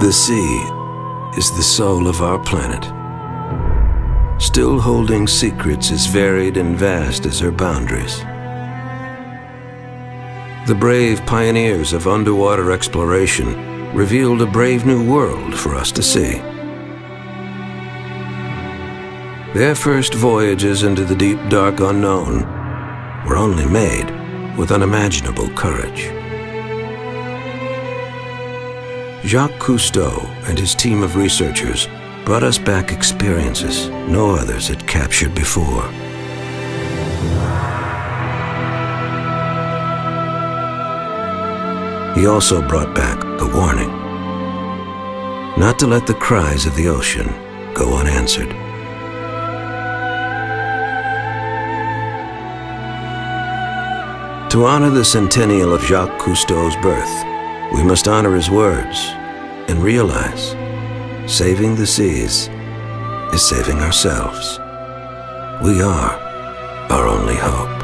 The sea is the soul of our planet. Still holding secrets as varied and vast as her boundaries. The brave pioneers of underwater exploration revealed a brave new world for us to see. Their first voyages into the deep, dark unknown were only made with unimaginable courage. Jacques Cousteau and his team of researchers brought us back experiences no others had captured before. He also brought back a warning. Not to let the cries of the ocean go unanswered. To honor the centennial of Jacques Cousteau's birth, we must honor his words and realize saving the seas is saving ourselves. We are our only hope.